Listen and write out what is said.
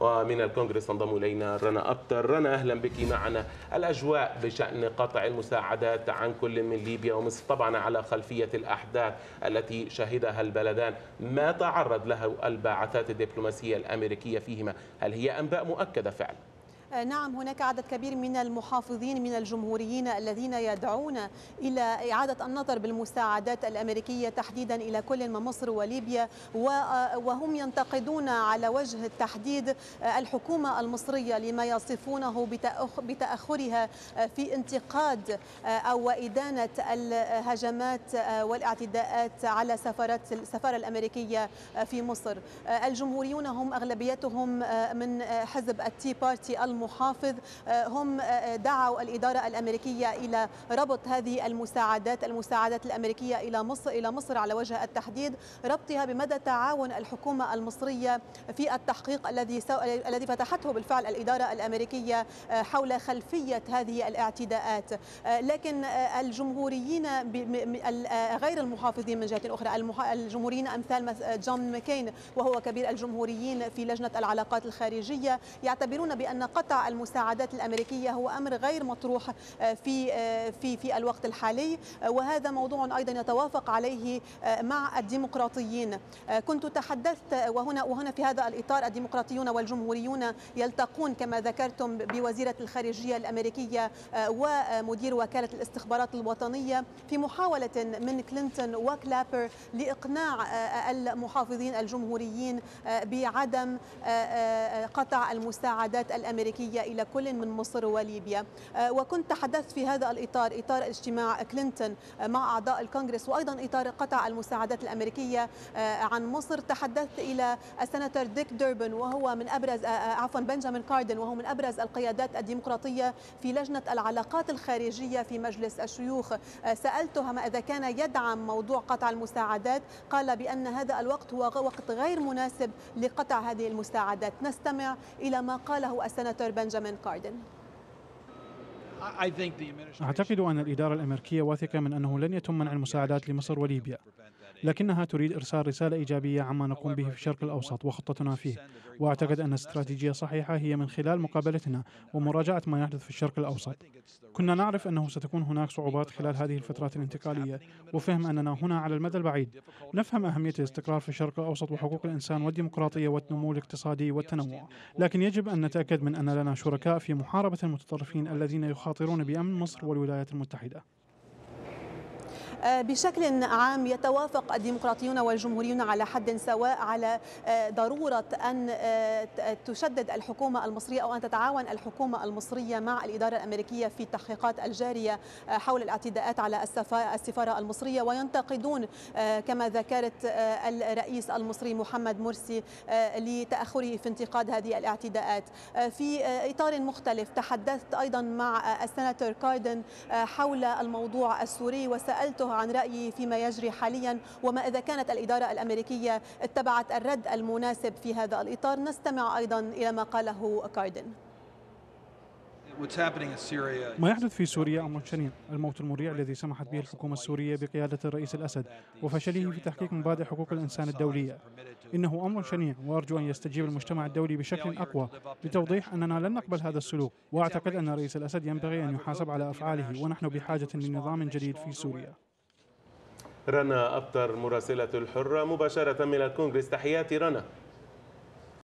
ومن الكونغرس تنضم إلينا رنا أبتر. رنا أهلا بك معنا. الأجواء بشأن قطع المساعدات عن كل من ليبيا ومصر طبعا على خلفية الأحداث التي شهدها البلدان. ما تعرض له البعثات الدبلوماسية الأمريكية فيهما؟ هل هي انباء مؤكدة فعلا؟ نعم هناك عدد كبير من المحافظين من الجمهوريين الذين يدعون إلى إعادة النظر بالمساعدات الأمريكية تحديدا إلى كل من مصر وليبيا وهم ينتقدون على وجه التحديد الحكومة المصرية لما يصفونه بتأخرها في انتقاد أو إدانة الهجمات والاعتداءات على سفارات السفارة الأمريكية في مصر. الجمهوريون هم أغلبيتهم من حزب التي بارتي المحافظ هم دعوا الإدارة الأمريكية إلى ربط هذه المساعدات المساعدات الأمريكية إلى مصر إلى مصر على وجه التحديد ربطها بمدى تعاون الحكومة المصرية في التحقيق الذي الذي فتحته بالفعل الإدارة الأمريكية حول خلفية هذه الاعتداءات. لكن الجمهوريين غير المحافظين من جهة أخرى الجمهوريين أمثال جون ماكين وهو كبير الجمهوريين في لجنة العلاقات الخارجية يعتبرون بأن قطع المساعدات الأمريكية هو أمر غير مطروح في في في الوقت الحالي. وهذا موضوع أيضا يتوافق عليه مع الديمقراطيين. كنت تحدثت وهنا وهنا في هذا الإطار الديمقراطيون والجمهوريون يلتقون كما ذكرتم بوزيرة الخارجية الأمريكية ومدير وكالة الاستخبارات الوطنية في محاولة من كلينتون وكلابر لإقناع المحافظين الجمهوريين بعدم قطع المساعدات الأمريكية. الأمريكية إلى كل من مصر وليبيا. وكنت تحدثت في هذا الإطار إطار اجتماع كلينتون مع أعضاء الكونغرس وأيضا إطار قطع المساعدات الأمريكية عن مصر. تحدثت إلى السناتور ديك دوربن وهو من أبرز عفوا بنجامين كاردن وهو من أبرز القيادات الديمقراطية في لجنة العلاقات الخارجية في مجلس الشيوخ. سألته إذا كان يدعم موضوع قطع المساعدات. قال بأن هذا الوقت هو وقت غير مناسب لقطع هذه المساعدات. نستمع إلى ما قاله السناتور بنجامين كاردن. أعتقد أن الإدارة الأمريكية واثقة من أنه لن يتم منع المساعدات لمصر وليبيا. لكنها تريد إرسال رسالة إيجابية عما نقوم به في الشرق الأوسط وخطتنا فيه. وأعتقد أن استراتيجية صحيحة هي من خلال مقابلتنا ومراجعة ما يحدث في الشرق الأوسط. كنا نعرف أنه ستكون هناك صعوبات خلال هذه الفترات الانتقالية وفهم أننا هنا على المدى البعيد. نفهم أهمية الاستقرار في الشرق الأوسط وحقوق الإنسان والديمقراطية والنمو الاقتصادي والتنوع. لكن يجب أن نتأكد من أن لنا شركاء في محاربة المتطرفين الذين يخاطرون بأمن مصر والولايات المتحدة. بشكل عام يتوافق الديمقراطيون والجمهوريون على حد سواء على ضرورة أن تشدد الحكومة المصرية أو أن تتعاون الحكومة المصرية مع الإدارة الأمريكية في التحقيقات الجارية حول الاعتداءات على السفارة المصرية. وينتقدون كما ذكرت الرئيس المصري محمد مرسي لتأخره في انتقاد هذه الاعتداءات. في إطار مختلف تحدثت أيضا مع السناتور كاردن حول الموضوع السوري. وسألته عن رأيي فيما يجري حاليا وما إذا كانت الإدارة الأمريكية اتبعت الرد المناسب في هذا الإطار. نستمع أيضا إلى ما قاله كاردن. ما يحدث في سوريا أمر شنيع. الموت المريع الذي سمحت به الحكومة السورية بقيادة الرئيس الأسد وفشله في تحقيق مبادئ حقوق الإنسان الدولية. إنه أمر شنيع وأرجو أن يستجيب المجتمع الدولي بشكل أقوى لتوضيح أننا لن نقبل هذا السلوك وأعتقد أن الرئيس الأسد ينبغي أن يحاسب على أفعاله ونحن بحاجة لنظام جديد في سوريا. رنا أبتر مراسلة الحرة مباشرة من الكونغرس. تحياتي رنا.